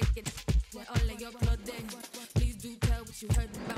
take it. Where all of your blood then. Please do tell what you heard about.